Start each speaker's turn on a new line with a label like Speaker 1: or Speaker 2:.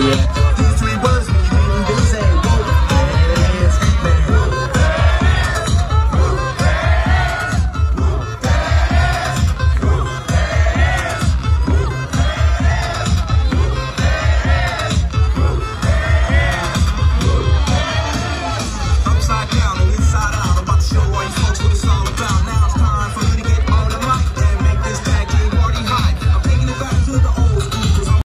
Speaker 1: yeah.